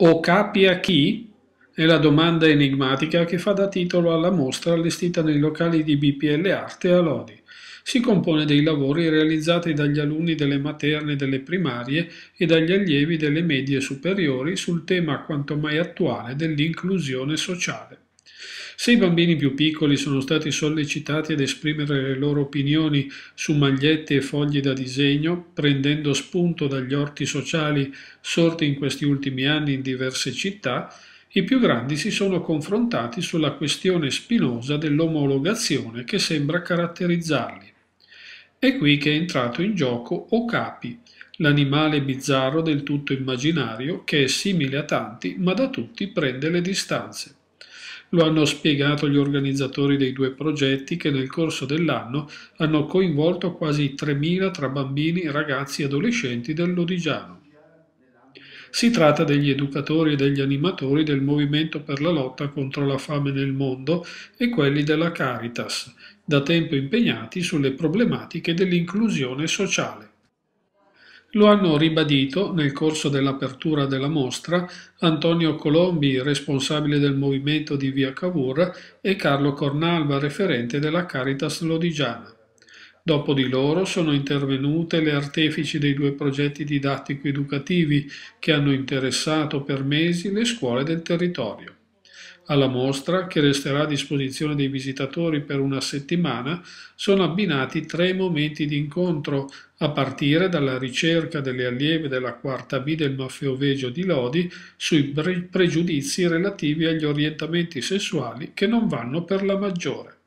O capi a chi? È la domanda enigmatica che fa da titolo alla mostra allestita nei locali di BPL Arte a Lodi. Si compone dei lavori realizzati dagli alunni delle materne e delle primarie e dagli allievi delle medie superiori sul tema quanto mai attuale dell'inclusione sociale. Se i bambini più piccoli sono stati sollecitati ad esprimere le loro opinioni su magliette e fogli da disegno, prendendo spunto dagli orti sociali sorti in questi ultimi anni in diverse città, i più grandi si sono confrontati sulla questione spinosa dell'omologazione che sembra caratterizzarli. È qui che è entrato in gioco Okapi, l'animale bizzarro del tutto immaginario che è simile a tanti ma da tutti prende le distanze. Lo hanno spiegato gli organizzatori dei due progetti che nel corso dell'anno hanno coinvolto quasi 3.000 tra bambini, ragazzi e adolescenti del Lodigiano. Si tratta degli educatori e degli animatori del movimento per la lotta contro la fame nel mondo e quelli della Caritas, da tempo impegnati sulle problematiche dell'inclusione sociale. Lo hanno ribadito nel corso dell'apertura della mostra Antonio Colombi, responsabile del movimento di Via Cavour, e Carlo Cornalva, referente della Caritas Lodigiana. Dopo di loro sono intervenute le artefici dei due progetti didattico-educativi che hanno interessato per mesi le scuole del territorio. Alla mostra, che resterà a disposizione dei visitatori per una settimana, sono abbinati tre momenti di incontro, a partire dalla ricerca delle allieve della quarta B del Maffeoveggio di Lodi sui pregiudizi relativi agli orientamenti sessuali che non vanno per la maggiore.